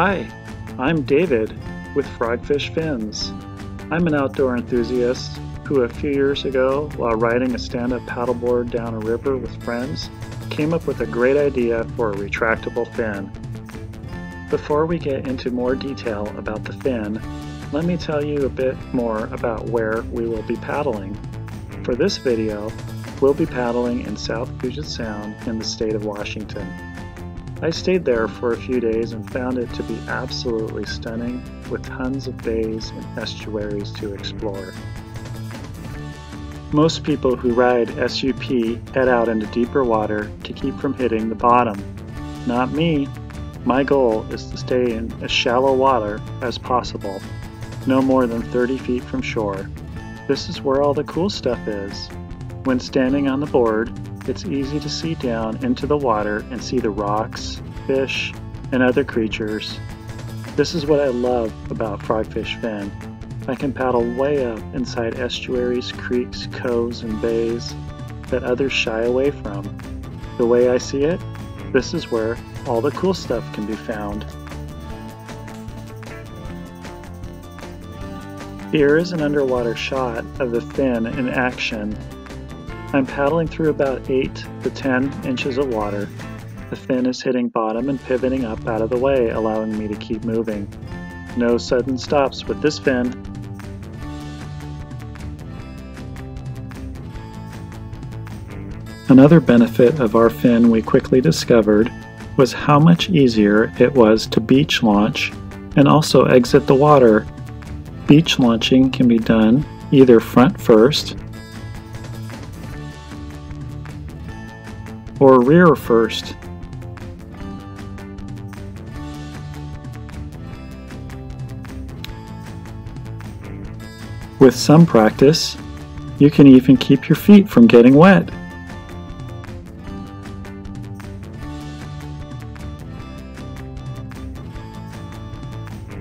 Hi, I'm David with Frogfish Fins. I'm an outdoor enthusiast who a few years ago, while riding a stand-up paddleboard down a river with friends, came up with a great idea for a retractable fin. Before we get into more detail about the fin, let me tell you a bit more about where we will be paddling. For this video, we'll be paddling in South Puget Sound in the state of Washington. I stayed there for a few days and found it to be absolutely stunning with tons of bays and estuaries to explore. Most people who ride SUP head out into deeper water to keep from hitting the bottom. Not me. My goal is to stay in as shallow water as possible, no more than 30 feet from shore. This is where all the cool stuff is. When standing on the board, it's easy to see down into the water and see the rocks, fish, and other creatures. This is what I love about Frogfish Fin. I can paddle way up inside estuaries, creeks, coves, and bays that others shy away from. The way I see it, this is where all the cool stuff can be found. Here is an underwater shot of the fin in action I'm paddling through about 8 to 10 inches of water. The fin is hitting bottom and pivoting up out of the way, allowing me to keep moving. No sudden stops with this fin. Another benefit of our fin we quickly discovered was how much easier it was to beach launch and also exit the water. Beach launching can be done either front first or rear first. With some practice, you can even keep your feet from getting wet.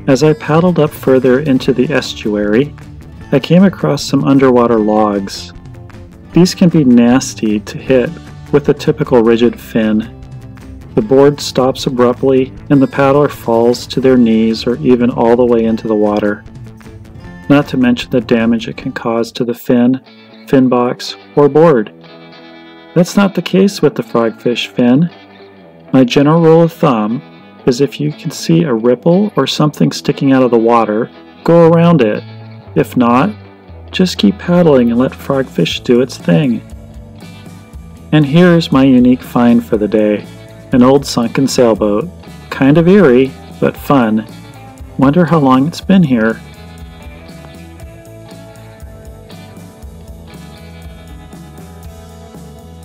As I paddled up further into the estuary, I came across some underwater logs. These can be nasty to hit with a typical rigid fin. The board stops abruptly and the paddler falls to their knees or even all the way into the water. Not to mention the damage it can cause to the fin, fin box, or board. That's not the case with the frogfish fin. My general rule of thumb is if you can see a ripple or something sticking out of the water, go around it. If not, just keep paddling and let frogfish do its thing. And here's my unique find for the day an old sunken sailboat. Kind of eerie, but fun. Wonder how long it's been here.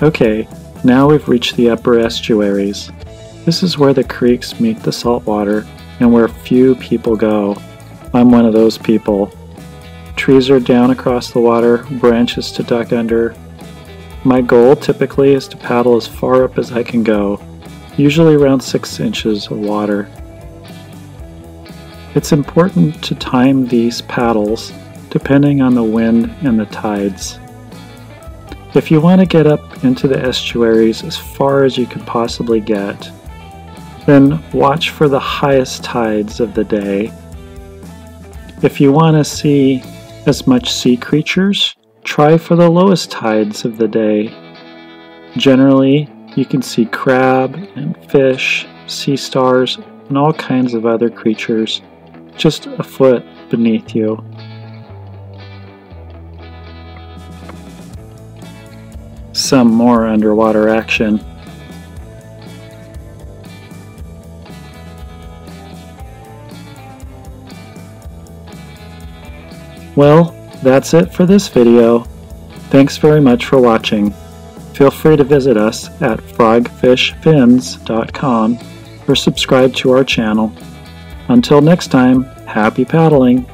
Okay, now we've reached the upper estuaries. This is where the creeks meet the saltwater and where few people go. I'm one of those people. Trees are down across the water, branches to duck under, my goal typically is to paddle as far up as I can go, usually around 6 inches of water. It's important to time these paddles depending on the wind and the tides. If you want to get up into the estuaries as far as you can possibly get, then watch for the highest tides of the day. If you want to see as much sea creatures, Try for the lowest tides of the day. Generally, you can see crab and fish, sea stars, and all kinds of other creatures just a foot beneath you. Some more underwater action. Well, that's it for this video. Thanks very much for watching. Feel free to visit us at frogfishfins.com or subscribe to our channel. Until next time, happy paddling!